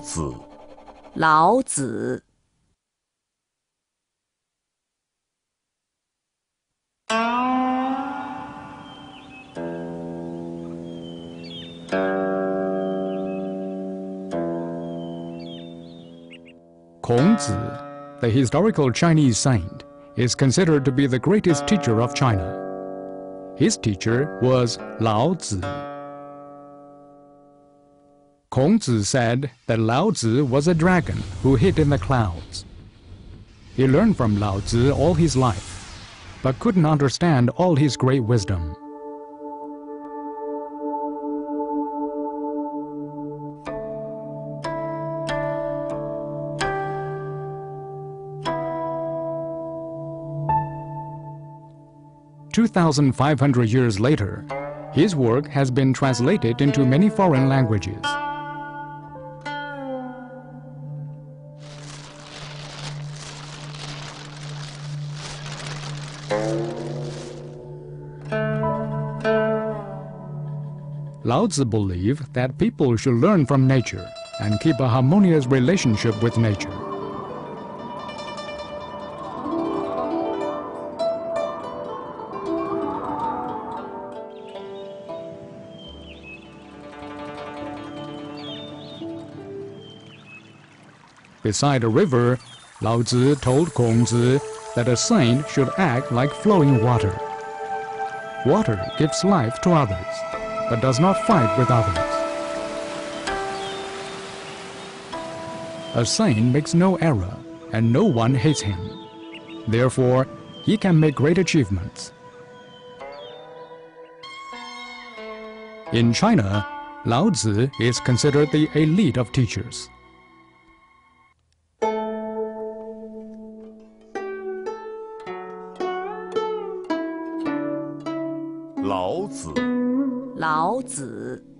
子，老子。 Kongzi, the historical Chinese saint, is considered to be the greatest teacher of China. His teacher was Lao Tzu. Kongzi said that Lao Tzu was a dragon who hid in the clouds. He learned from Lao Tzu all his life, but couldn't understand all his great wisdom. Two thousand five hundred years later, his work has been translated into many foreign languages. Lao Tzu believed that people should learn from nature and keep a harmonious relationship with nature. Beside a river, Lao Tzu told Kongzi that a saint should act like flowing water. Water gives life to others, but does not fight with others. A saint makes no error, and no one hates him. Therefore, he can make great achievements. In China, Lao Tzu is considered the elite of teachers. 老子，老子。